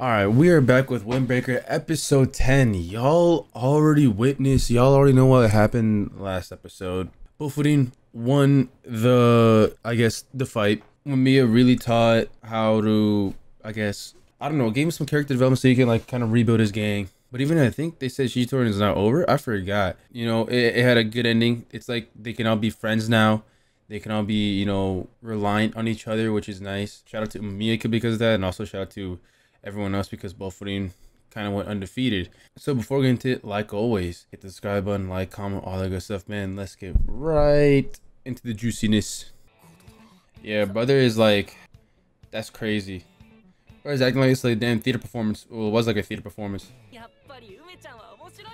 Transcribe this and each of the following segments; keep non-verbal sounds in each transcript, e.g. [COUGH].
All right, we are back with Windbreaker episode 10. Y'all already witnessed, y'all already know what happened last episode. Bofurin won the, I guess, the fight. Mia really taught how to, I guess, I don't know, gave him some character development so he can like kind of rebuild his gang. But even I think they said Shitorin is not over. I forgot. You know, it, it had a good ending. It's like they can all be friends now. They can all be, you know, reliant on each other, which is nice. Shout out to Miyake because of that, and also shout out to everyone else because Bofurin kind of went undefeated. So before we get into it, like always, hit the subscribe button, like, comment, all that good stuff, man. Let's get right into the juiciness. Yeah, brother is like, that's crazy. Brother's acting like it's like a damn theater performance. Well, it was like a theater performance.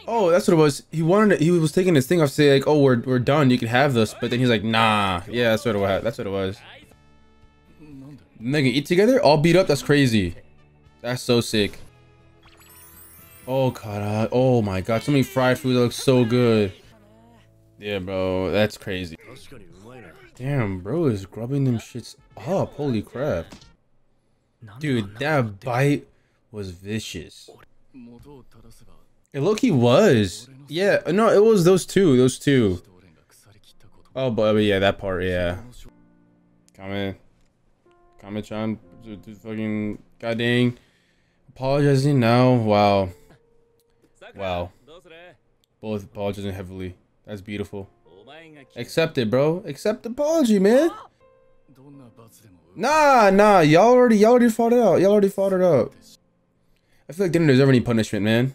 Oh, that's what it was. He wanted. To, he was taking his thing off, say like, "Oh, we're we're done. You can have this." But then he's like, "Nah." Yeah, that's what it was. That's what it was. They can eat together, all beat up. That's crazy. That's so sick. Oh god. Oh my god. So many fried food looks so good. Yeah, bro. That's crazy. Damn, bro is grubbing them shits up. Holy crap. Dude, that bite was vicious. It he was. Yeah, no, it was those two. Those two. Oh, but, but yeah, that part, yeah. Comment. Comment, Chan. Fucking. God dang. Apologizing now. Wow. Wow. Both apologizing heavily. That's beautiful. Accept it, bro. Accept the apology, man. Nah, nah. Y'all already, y'all already fought it out. Y'all already fought it out. I feel like they didn't deserve any punishment, man.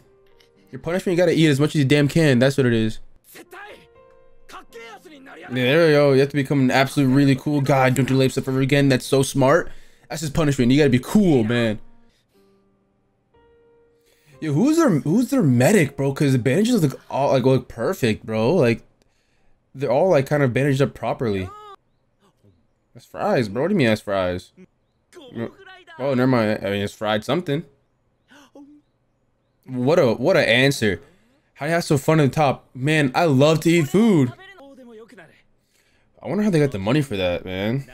Your punishment, you gotta eat as much as you damn can. That's what it is. Yeah, there we go. You have to become an absolute really cool guy. Don't do late stuff ever again. That's so smart. That's his punishment. You gotta be cool, man. Yo, who's their who's their medic, bro? Because the bandages look all like look perfect, bro. Like they're all like kind of bandaged up properly. That's fries, bro. What do you mean that's fries? Oh, never mind. I mean, it's fried something. What a what a answer. How you have so fun at the top? Man, I love to eat food. I wonder how they got the money for that, man.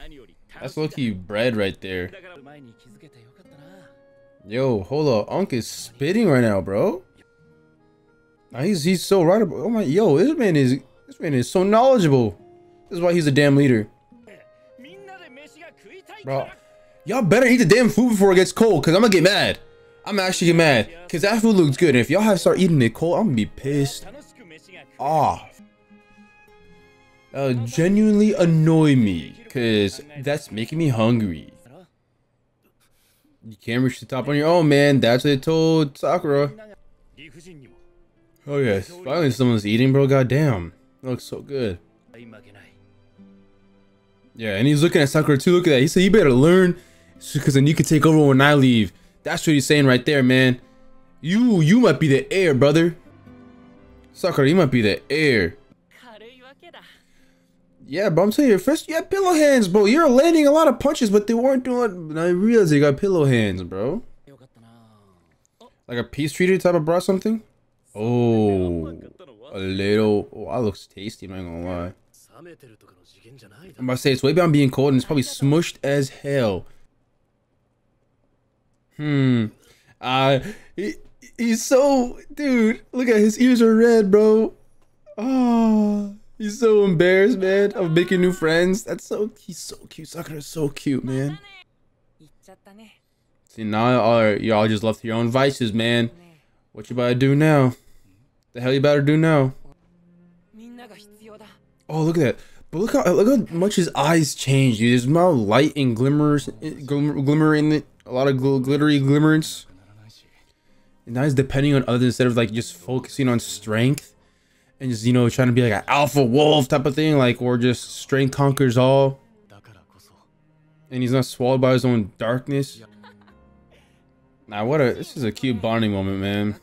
That's lucky bread right there. Yo, hold up. Unc is spitting right now, bro. He's he's so right about oh my yo, this man is this man is so knowledgeable. This is why he's a damn leader. Bro, y'all better eat the damn food before it gets cold, cause I'm gonna get mad. I'm actually get mad, cause that food looks good. And if y'all have start eating it cold, I'm gonna be pissed off. Uh, genuinely annoy me, cause that's making me hungry. You can't reach the top on your own, man. That's what they told Sakura. Oh yes, finally someone's eating, bro. Goddamn, that looks so good. Yeah, and he's looking at Sakura too. Look at that. He said, "You better learn, because then you can take over when I leave." That's what he's saying right there, man. You, you might be the heir, brother. Sakura, you might be the heir. Yeah, but I'm telling you, first you had pillow hands, bro. You're landing a lot of punches, but they weren't doing. I realized you got pillow hands, bro. Like a peace treaty type of brought something. Oh, a little. Oh, that looks tasty. I'm not gonna lie. I'm about to say it's way beyond being cold, and it's probably smushed as hell. Hmm. Uh, he, he's so, dude. Look at his ears are red, bro. Oh. He's so embarrassed, man, of making new friends. That's so he's so cute. Sakura's so cute, man. See now all y'all just left your own vices, man. What you about to do now? The hell you about to do now? Oh, look at that. But look how look how much his eyes change, dude. There's more light and glimmers glimmer, glimmer in it. A lot of gl glittery glimmerance. And now he's depending on others instead of like just focusing on strength and just you know trying to be like an alpha wolf type of thing like or just strength conquers all. And he's not swallowed by his own darkness. Nah what a this is a cute bonding moment man.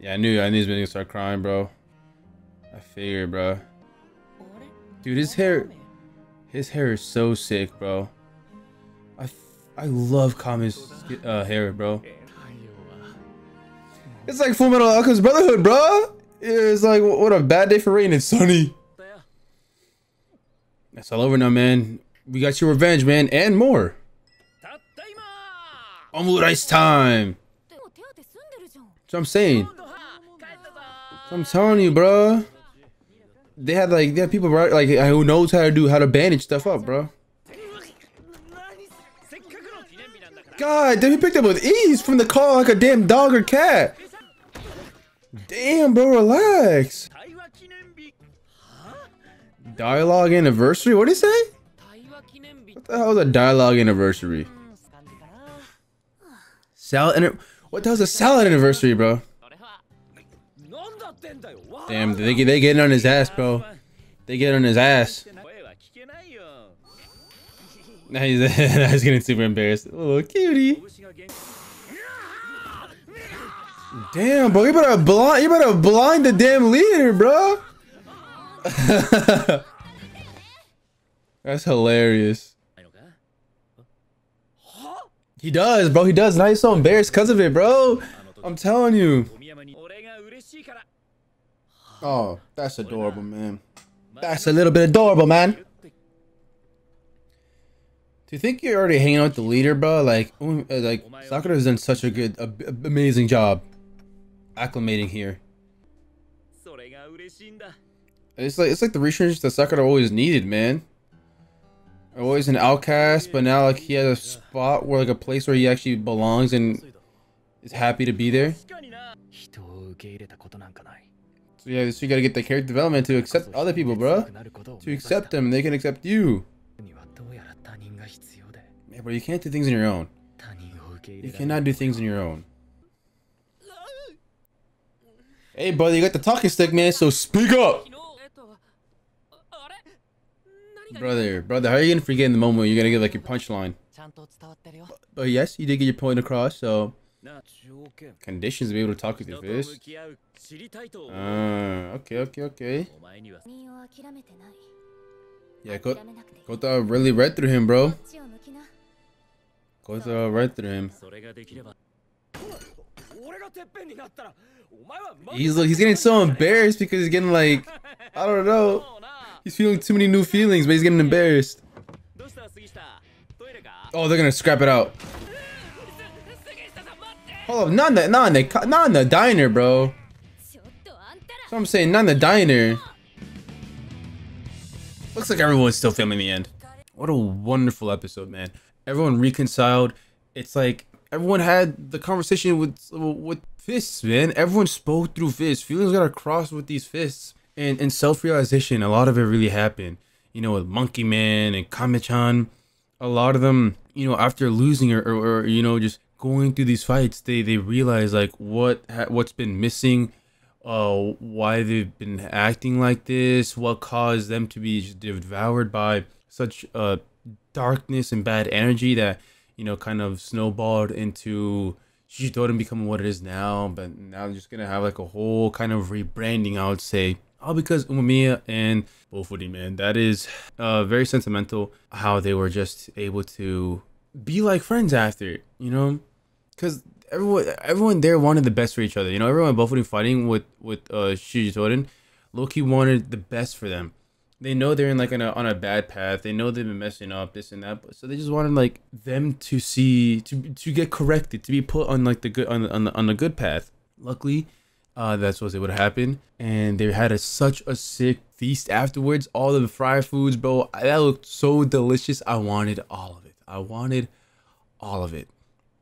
Yeah i knew i knew he was gonna start crying bro. I figured bro. Dude his hair his hair is so sick bro. I i love Kami's uh, hair bro. It's like full metal alchemist brotherhood bro it's like, what a bad day for rain. It's sunny. That's all over now, man. We got your revenge, man, and more. Omurice time. That's what I'm saying. So I'm telling you, bro. They had like they have people right like who knows how to do how to bandage stuff up, bro. God, damn, he picked up with ease from the car like a damn dog or cat. Damn, bro, relax. Dialogue anniversary? What did he say? What the hell is a dialogue anniversary? Salad What the a salad anniversary, bro? Damn, they get they getting on his ass, bro. They get on his ass. Now he's, [LAUGHS] now he's getting super embarrassed. Oh, cutie. Damn, bro, you better blind, you better blind the damn leader, bro. [LAUGHS] That's hilarious. He does, bro. He does. Now he's so embarrassed because of it, bro. I'm telling you. Oh, that's adorable, man. That's a little bit adorable, man. Do you think you're already hanging out with the leader, bro? Like, uh, like Sakura has done such a good, a, amazing job acclimating here. It's like it's like the research that Sakura always needed, man. Always an outcast, but now like he has a spot where like a place where he actually belongs and is happy to be there. So yeah, so you gotta get the character development to accept other people, bro. To accept them, they can accept you. Yeah, bro, you can't do things on your own. You cannot do things on your own. Hey, brother, you got the talking stick, man, so speak up! Brother, brother, how are you gonna forget in the moment you're gonna get like your punchline? But, but yes, you did get your point across, so... Conditions to be able to talk with your fist. Ah, okay, okay, okay. Yeah, Kota really read through him, bro. Kota read through him. He's he's getting so embarrassed because he's getting like I don't know. He's feeling too many new feelings, but he's getting embarrassed. Oh, they're gonna scrap it out. Hold up, not in the, not in the, not in the diner, bro. So I'm saying, not in the diner. Looks like everyone's still filming the end. What a wonderful episode, man. Everyone reconciled. It's like everyone had the conversation with with fists, man. Everyone spoke through fists. Feelings got across with these fists. And and self-realization, a lot of it really happened. You know, with Monkey Man and Kame-chan. A lot of them, you know, after losing or, or, or you know, just going through these fights, they they realize like what what's been missing, uh, why they've been acting like this, what caused them to be devoured by such uh darkness and bad energy that you know kind of snowballed into Shishitoren becoming what it is now. But now they're just gonna have like a whole kind of rebranding, I would say. All because Umemiya and Bofuri, man. That is uh, very sentimental how they were just able to be like friends after, you know? because everyone everyone there wanted the best for each other. You know, everyone both fighting with with uh, Shishitoren. Loki wanted the best for them. They know they're in like on a on a bad path. They know they've been messing up this and that. But so they just wanted like them to see to to get corrected, to be put on like the good on on the, on the good path. Luckily, uh, that's what it would happen. And they had a, such a sick feast afterwards. All the fried foods, bro, that looked so delicious. I wanted all of it. I wanted all of it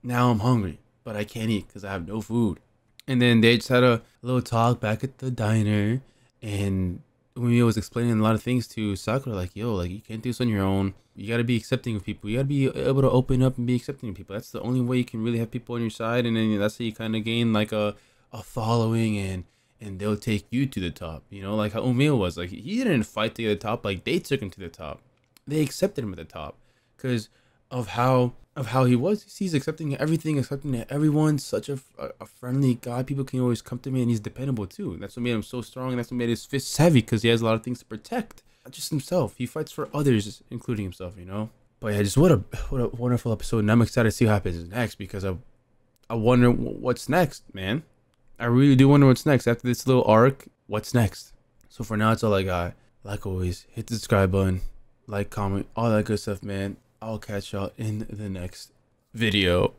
now I'm hungry, but I can't eat because I have no food. And then they just had a little talk back at the diner, and Umemiya was explaining a lot of things to Sakura, like, yo, like, you can't do this on your own. You gotta be accepting of people. You gotta be able to open up and be accepting of people. That's the only way you can really have people on your side, and then that's how you kind of gain, like, a, a following, and and they'll take you to the top. You know, like how Umemiya was. Like, he didn't fight to get the top. Like, they took him to the top. They accepted him at the top. Because of how of how he was. He's accepting everything, accepting everyone. Such a, a friendly guy. People can always come to me, and he's dependable too. That's what made him so strong. And that's what made his fists heavy because he has a lot of things to protect. Not just himself. He fights for others, including himself. You know. But yeah, just what a what a wonderful episode. And I'm excited to see what happens next because I I wonder what's next, man. I really do wonder what's next after this little arc. What's next? So for now, it's all I got. Like always, hit the subscribe button, like, comment, all that good stuff, man. I'll catch y'all in the next video.